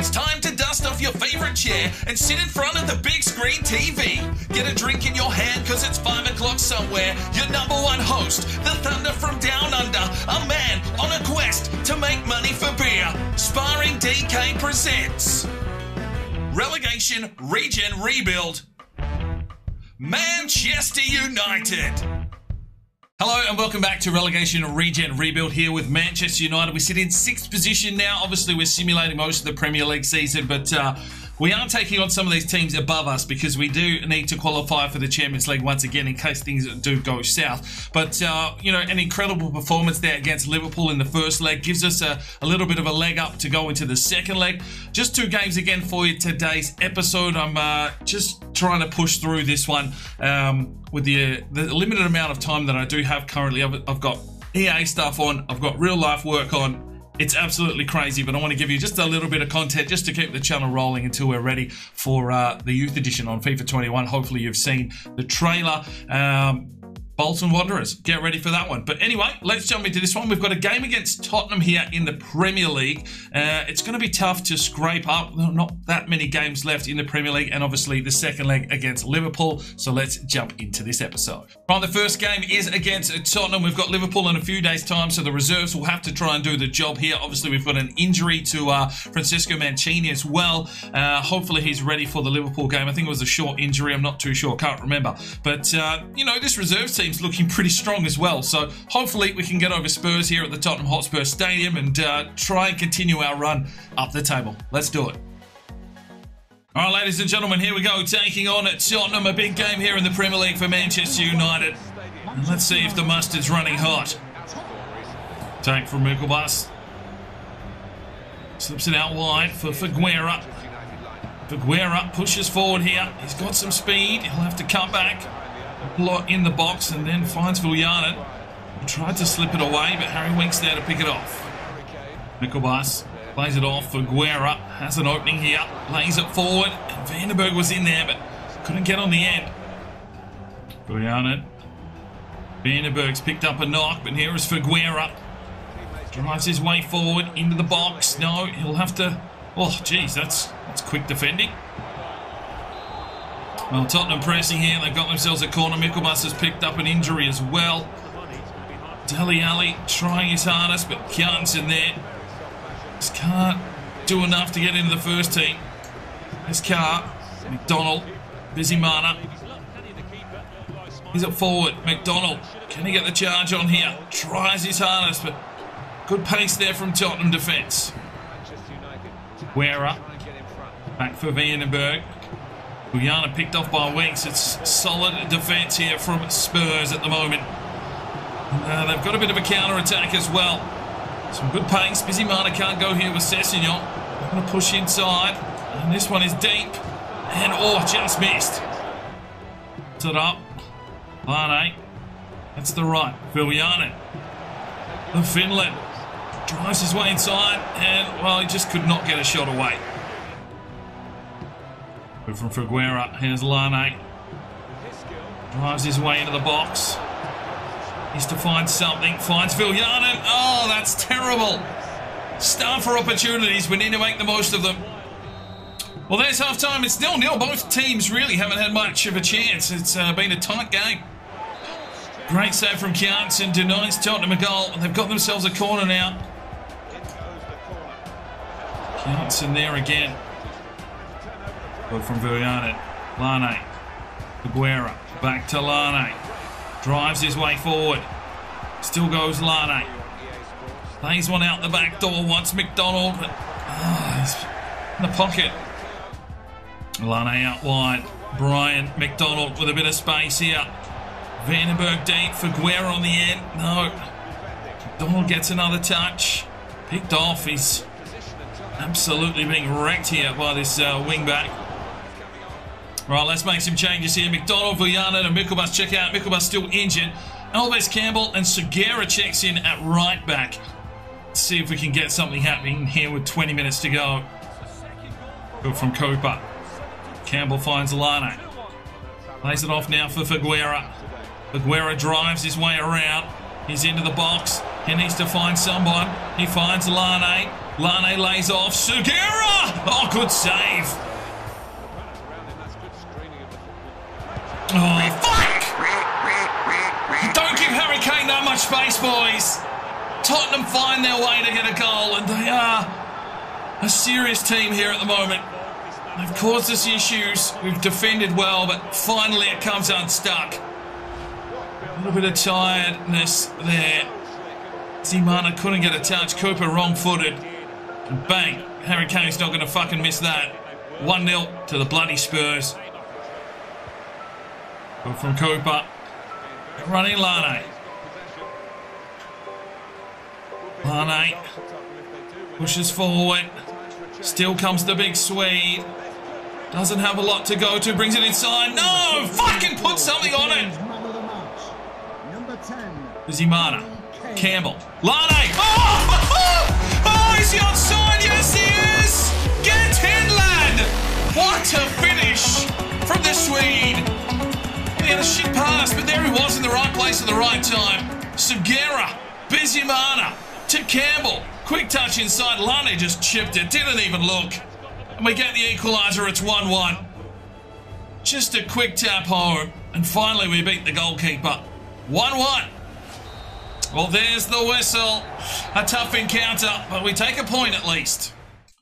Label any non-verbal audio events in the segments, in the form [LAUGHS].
It's time to dust off your favorite chair and sit in front of the big screen TV. Get a drink in your hand because it's 5 o'clock somewhere. Your number one host, the Thunder from Down Under, a man on a quest to make money for beer. Sparring DK presents Relegation Regen Rebuild Manchester United. Hello and welcome back to Relegation Regen Rebuild here with Manchester United. We sit in sixth position now. Obviously, we're simulating most of the Premier League season, but uh, we are taking on some of these teams above us because we do need to qualify for the Champions League once again in case things do go south. But, uh, you know, an incredible performance there against Liverpool in the first leg gives us a, a, little bit of a leg up to go into the second leg. Just two games again for you today's episode. I'm uh, just trying to push through this one um, with the, the limited amount of time that I do have currently. I've, I've got EA stuff on, I've got real life work on, it's absolutely crazy, but I want to give you just a little bit of content just to keep the channel rolling until we're ready for uh, the youth edition on FIFA 21. Hopefully, you've seen the trailer. Um, Bolton Wanderers. Get ready for that one. But anyway, let's jump into this one. We've got a game against Tottenham here in the Premier League. Uh, it's going to be tough to scrape up. Not that many games left in the Premier League, and obviously the second leg against Liverpool. So let's jump into this episode. Right, the first game is against Tottenham. We've got Liverpool in a few days' time, so the reserves will have to try and do the job here. Obviously, we've got an injury to uh, Francesco Mancini as well. Uh, hopefully, he's ready for the Liverpool game. I think it was a short injury. I'm not too sure. Can't remember. But, uh, you know, this reserves team team's looking pretty strong as well. So hopefully we can get over Spurs here at the Tottenham Hotspur Stadium and uh, try and continue our run up the table. Let's do it. All right, ladies and gentlemen, here we go, taking on at Tottenham, a big game here in the Premier League for Manchester United. And let's see if the mustard's running hot. Take from Mickelbus. Slips it out wide for Figuera. Figuera pushes forward here. He's got some speed. He'll have to cut back in the box and then finds Viljanen. Tried to slip it away, but Harry Winks there to pick it off. Mickelbus plays it off for Guerra. Has an opening here. Lays it forward. And Vandenberg was in there, but couldn't get on the end. Viljanen. Vandenberg's picked up a knock, but here is Figuera. Drives his way forward into the box. No, he'll have to... Oh, geez, that's, that's quick defending. Well, Tottenham pressing here. They've got themselves a corner. Mickelbus has picked up an injury as well. Dele Alli trying his hardest, but Kjartansson there just can't do enough to get into the first team. This car, McDonald, Bizimana. He's up forward. McDonald, can he get the charge on here? Tries his hardest, but good pace there from Tottenham defence. Guerra, back for Vandenberg. Guyana picked off by Winks. It's solid defence here from Spurs at the moment. Uh, they've got a bit of a counter-attack as well. Some good pace. Busy Marta can't go here with Sessegnon. They're going to push inside. And this one is deep. And, oh, just missed. Puts it up. Lane. That's the right. Viljanen. The Finland. Drives his way inside. And, well, he just could not get a shot away from Figuera. Here's Lane. Drives his way into the box. He's to find something. Finds Viljanen. Oh, that's terrible. Star for opportunities. We need to make the most of them. Well, there's half time. It's nil nil. Both teams really haven't had much of a chance. It's uh, been a tight game. Great save from Kjartansson. Denies Tottenham a goal. They've got themselves a corner now. Kjartansson there again. From Viljanen. Lane. Aguera. Back to Lane. Drives his way forward. Still goes Lane. Lays one out the back door once McDonald. Oh, he's in the pocket. Lane out wide. Brian McDonald with a bit of space here. Vandenberg deep for Guerra on the end. No. McDonald gets another touch. Picked off. He's absolutely being wrecked here by this uh, wing back. Right, let's make some changes here. McDonald, Viljanen and Mickelbus check out. Mickelbus still injured. Alves Campbell and Segura checks in at right back. Let's see if we can get something happening here with 20 minutes to go. Good from Cooper. Campbell finds Lane. Plays it off now for Figuera. Figuera drives his way around. He's into the box. He needs to find someone. He finds Lane. Lane lays off. Sugiura! Oh, good save. Space, boys. Tottenham find their way to get a goal, and they are a serious team here at the moment. They've caused us issues. We've defended well, but finally it comes unstuck. A little bit of tiredness there. Zimana couldn't get a touch. Cooper wrong-footed. And bang, Harry Kane's not going to fucking miss that. 1-0 to the bloody Spurs. But from Cooper. Running Lane. Lane pushes forward. Still comes the big Swede. Doesn't have a lot to go to. Brings it inside. No! Fucking put something on it! Zimana. Campbell. Lane. Oh! [LAUGHS] Oh, is he onside? Yes, he is! Get in, lad! What a finish from the Swede. He had a shit pass, but there he was in the right place at the right time. Sugiura. Bizimana to Campbell. Quick touch inside. Lane just chipped it. Didn't even look. And we get the equaliser. It's 1-1. Just a quick tap home. And finally we beat the goalkeeper. 1-1. Well, there's the whistle. A tough encounter, but we take a point at least.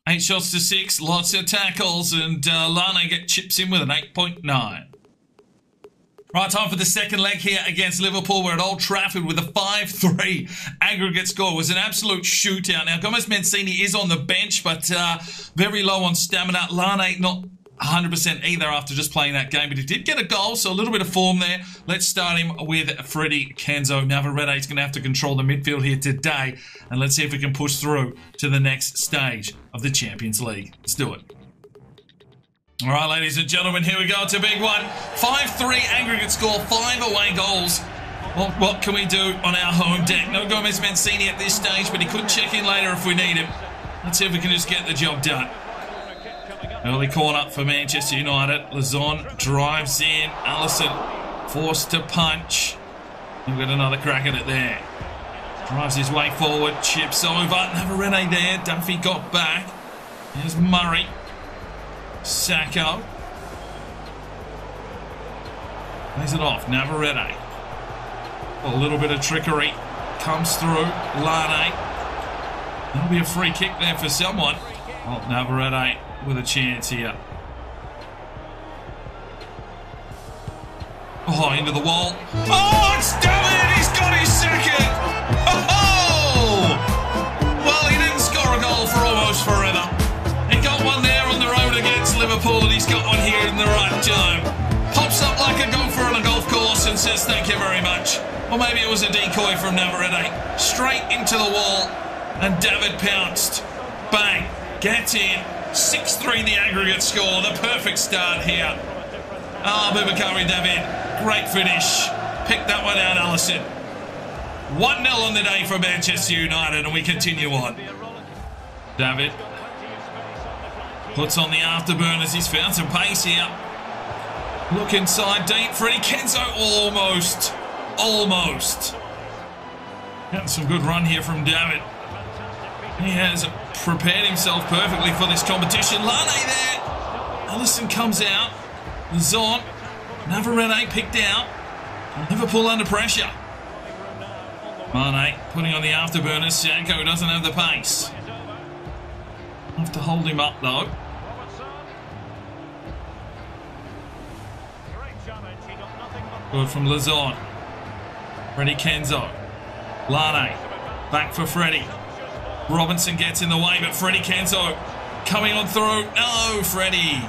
Eight shots to six, lots of tackles, and uh, Lane get chips in with an 8.9. Right, time for the second leg here against Liverpool. We're at Old Trafford with a 5-3 aggregate score. It was an absolute shootout. Now, Gomez Mancini is on the bench, but uh, very low on stamina. Lane not 100% either after just playing that game, but he did get a goal, so a little bit of form there. Let's start him with Freddie Kenzo. Navarrete is going to have to control the midfield here today, and let's see if we can push through to the next stage of the Champions League. Let's do it. All right, ladies and gentlemen, here we go. It's a big one. 5-3 aggregate score, five away goals. Well, what can we do on our home deck? No Gomez Mancini at this stage, but he could check in later if we need him. Let's see if we can just get the job done. Early corner up for Manchester United. Lazon drives in. Alisson forced to punch. We've got another crack at it there. Drives his way forward. Chips over. Navarrete there. Duffy got back. Here's Murray. Sacco. Plays it off. Navarrete. A little bit of trickery comes through. Lane. That'll be a free kick there for someone. Well, Navarrete with a chance here. Oh, into the wall. Oh, says thank you very much. Or maybe it was a decoy from Navarrete. Straight into the wall, and David pounced. Bang! Gets in. 6-3 the aggregate score. The perfect start here. Ah, oh, Boubakary David. Great finish. Pick that one out, Alisson. 1-0 on the day for Manchester United, and we continue on. David puts on the afterburners. He's found some pace here. Look inside deep. Freddie Kenzo almost. Almost. Got some good run here from David. He has prepared himself perfectly for this competition. Lane there. Alisson comes out. Zon. Navarrete picked out. Liverpool under pressure. Mane putting on the afterburners. Sanko doesn't have the pace. Have to hold him up though. Good from Lazon. Freddie Kenzo. Lane. Back for Freddy. Robinson gets in the way, but Freddy Kenzo coming on through. No, Freddy.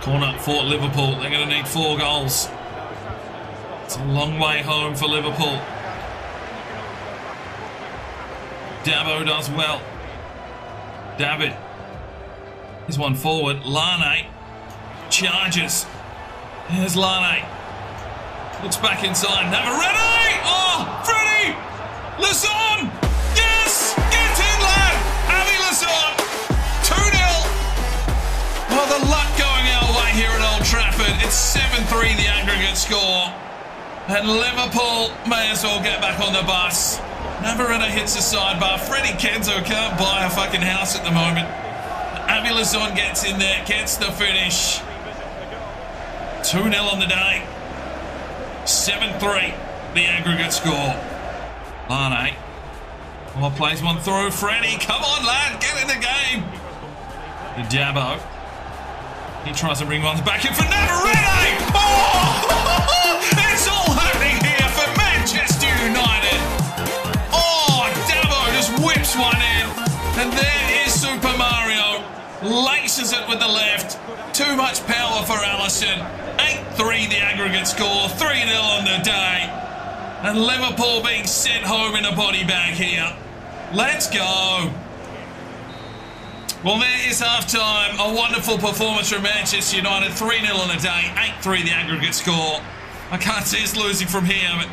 Corner for Liverpool. They're going to need four goals. It's a long way home for Liverpool. Dabo does well. David. Here's one forward. Lane charges. Here's Lane. Looks back inside. Navarrete! Oh, Freddy! Lazon! Yes! Get in, lad! Avi Lazon! 2-0! Well, the luck going our way here at Old Trafford. It's 7-3 the aggregate score. And Liverpool may as well get back on the bus. Navarrete hits the sidebar. Freddie Kenzo can't buy a fucking house at the moment. Abilazon gets in there, gets the finish. 2 0 on the day. 7 3, the aggregate score. Lane. Oh, plays one through. Freddie, come on, lad, get in the game. The Dabo. He tries to bring one back in for Navarrete. Oh! [LAUGHS] it's all happening here for Manchester United. Oh, Dabo just whips one in. And there is Super Mario. Laces it with the left. Too much power for Alisson. 8-3 the aggregate score. 3-0 on the day. And Liverpool being sent home in a body bag here. Let's go. Well, there is half time. A wonderful performance from Manchester United. 3 0 on the day, 8 3 the aggregate score. I can't see us losing from here, but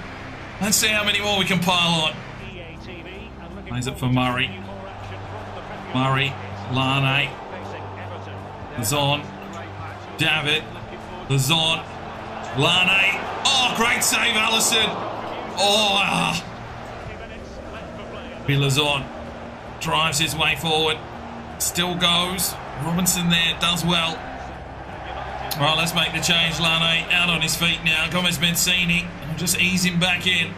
let's see how many more we can pile on. Plays it for Murray. Murray, Lane, Zon, David, Zon, Lane. Oh, great save, Alisson. Oh, ah. Bilazon drives his way forward. Still goes. Robinson there does well. Right, let's make the change. Lane out on his feet now. Gomez Mancini. Just ease him back in.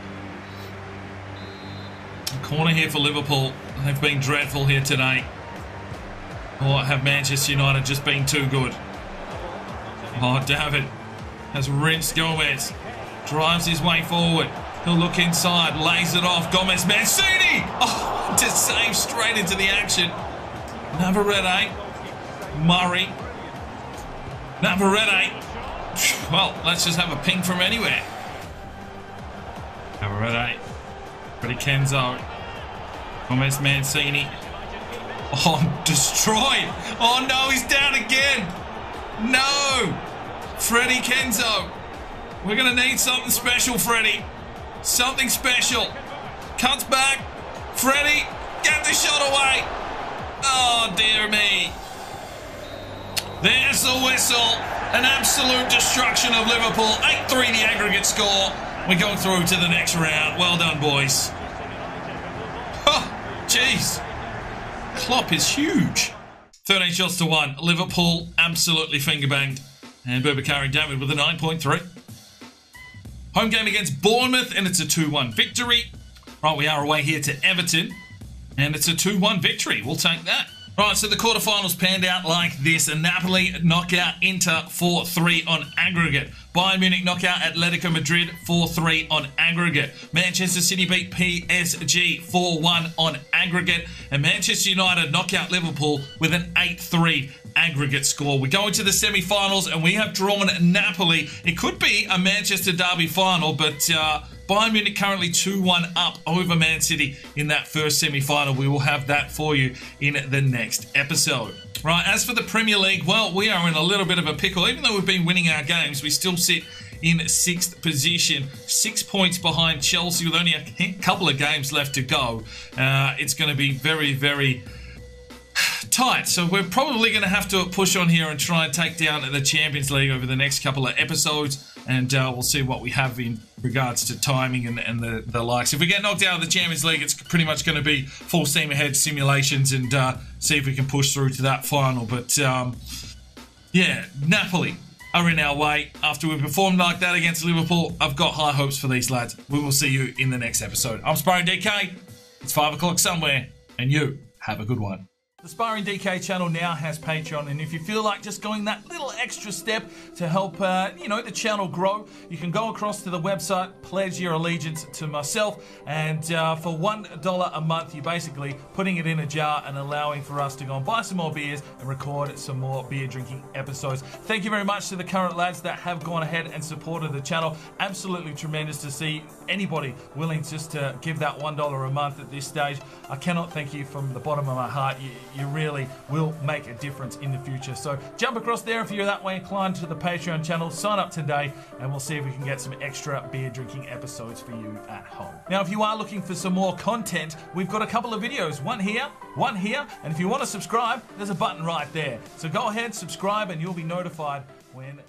Corner here for Liverpool. They've been dreadful here today. Or have Manchester United just been too good? Oh, David has rinsed Gomez. Drives his way forward. He'll look inside, lays it off. Gomez Mancini! Oh, to save straight into the action. Navarrete. Murray. Navarrete. Well, let's just have a ping from anywhere. Navarrete. Freddie Kenzo. Gomez Mancini. Oh, destroyed. Oh no, he's down again. No. Freddy Kenzo. We're going to need something special, Freddy. Something special. Cuts back. Freddy, get the shot away. Oh, dear me. There's the whistle. An absolute destruction of Liverpool. 8 3 the aggregate score. We're going through to the next round. Well done, boys. Oh, jeez. Klopp is huge. 13 shots to 1. Liverpool absolutely finger banged. And Boubakary David with a 9.3. Home game against Bournemouth, and it's a 2 1 victory. Right, we are away here to Everton, and it's a 2 1 victory. We'll take that. Right, so the quarterfinals panned out like this. A Napoli knockout Inter 4-3 on aggregate. Bayern Munich knockout Atletico Madrid 4-3 on aggregate. Manchester City beat PSG 4-1 on aggregate. And Manchester United knockout Liverpool with an 8-3 aggregate score. We go into the semi-finals and we have drawn Napoli. It could be a Manchester derby final, but... Uh, Bayern Munich currently 2-1 up over Man City in that first semi-final. We will have that for you in the next episode. Right, as for the Premier League, well, we are in a little bit of a pickle. Even though we've been winning our games, we still sit in sixth position, six points behind Chelsea with only a couple of games left to go. Uh, it's going to be very, very tight. So we're probably going to have to push on here and try and take down the Champions League over the next couple of episodes. And uh, we'll see what we have in regards to timing and, and the, the likes. If we get knocked out of the Champions League, it's pretty much going to be full steam ahead simulations and uh, see if we can push through to that final. But um, yeah, Napoli are in our way. After we performed like that against Liverpool, I've got high hopes for these lads. We will see you in the next episode. I'm Sparring DK. It's 5 o'clock somewhere, and you have a good one. The Sparring DK channel now has Patreon, and if you feel like just going that little extra step to help, uh, you know, the channel grow, you can go across to the website, pledge your allegiance to myself, and uh, for one dollar a month, you're basically putting it in a jar and allowing for us to go and buy some more beers and record some more beer drinking episodes. Thank you very much to the current lads that have gone ahead and supported the channel. Absolutely tremendous to see anybody willing just to give that one dollar a month at this stage. I cannot thank you from the bottom of my heart. You, you really will make a difference in the future. So jump across there if you're that way inclined to the Patreon channel, sign up today, and we'll see if we can get some extra beer drinking episodes for you at home. Now, if you are looking for some more content, we've got a couple of videos, one here, one here, and if you want to subscribe, there's a button right there. So go ahead, subscribe, and you'll be notified when